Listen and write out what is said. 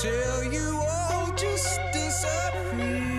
Tell you all just disagree.